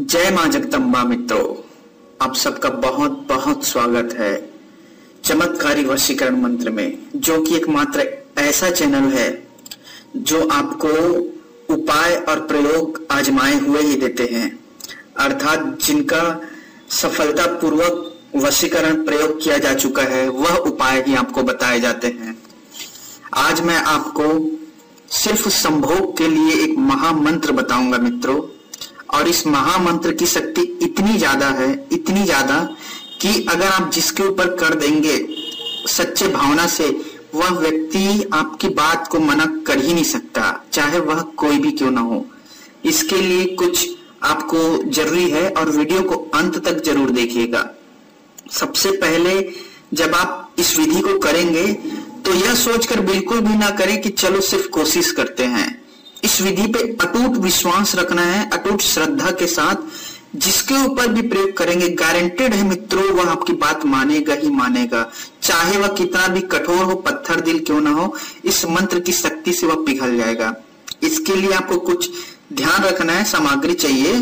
जय माँ जगदम्बा मित्रों, आप सबका बहुत बहुत स्वागत है चमत्कारी वशीकरण मंत्र में, जो कि एकमात्र ऐसा चैनल है जो आपको उपाय और प्रयोग आजमाए हुए ही देते हैं। अर्थात जिनका सफलता पूर्वक वशीकरण प्रयोग किया जा चुका है, वह उपाय ही आपको बताए जाते हैं। आज मैं आपको सिर्फ़ संभोग के लिए एक महामंत्र बताऊँगा मित्रों। और इस महामंत्र की शक्ति इतनी ज़्यादा है, इतनी ज़्यादा कि अगर आप जिसके ऊपर कर देंगे, सच्चे भावना से, वह व्यक्ति आपकी बात को मना कर ही नहीं सकता, चाहे वह कोई भी क्यों ना हो। इसके लिए कुछ आपको ज़रूरी है और वीडियो को अंत तक ज़रूर देखिएगा। सबसे पहले जब आप इस विधि को करेंगे तो यह सोचकर बिल्कुल भी ना करें कि चलो सिर्फ़ कोशिश करते हैं। इस विधि पे अटूट विश्वास रखना है, अटूट श्रद्धा के साथ जिसके ऊपर भी प्रयोग करेंगे गारंटेड है मित्रों, वह आपकी बात मानेगा ही मानेगा। चाहे वह कितना भी कठोर हो, पत्थर दिल क्यों ना हो, इस मंत्र की शक्ति से वह पिघल जाएगा। इसके लिए आपको कुछ ध्यान रखना है, सामग्री चाहिए।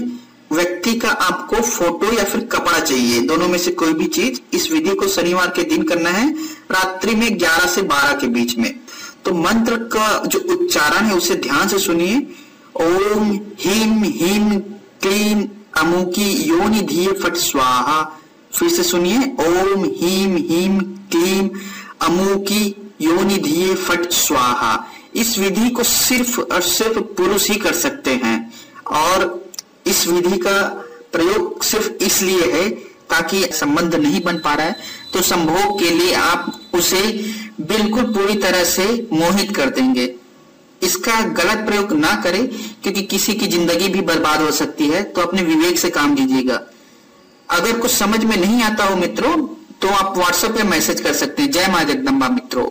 व्यक्ति का आपको फ़ोटो या फिर कपड़ा चाहिए, दोनों में से कोई भी चीज़ इस विधि को शनिवार के दिन करना है, रात्रि में 11 से 12 के बीच में। तो मंत्र का जो उच्चारण है, उसे ध्यान से सुनिए। ओम हिम हिम क्लीम अमुकी योनि धीय फट स्वाहा। फिर से सुनिए। ओम हिम हिम क्लीम अमुकी योनि धीय फट स्वाहा। इस विधि को सिर्फ़ और सिर्फ़ पुरुष ही कर सकते हैं। और इस विधि का प्रयोग सिर्फ़ इसलिए है ताकि संबंध नहीं बन पा रहा है। तो संभोग के लिए आप उसे बिल्कुल पूरी तरह से मोहित कर देंगे। इसका गलत प्रयोग ना करें, क्योंकि किसी की ज़िंदगी भी बर्बाद हो सकती है तो अपने विवेक से काम कीजिएगा। अगर कुछ समझ में नहीं आता हो मित्रों तो आप व्हाट्सएप पे मैसेज कर सकते हैं। जय माँ जगदम्बा मित्रों।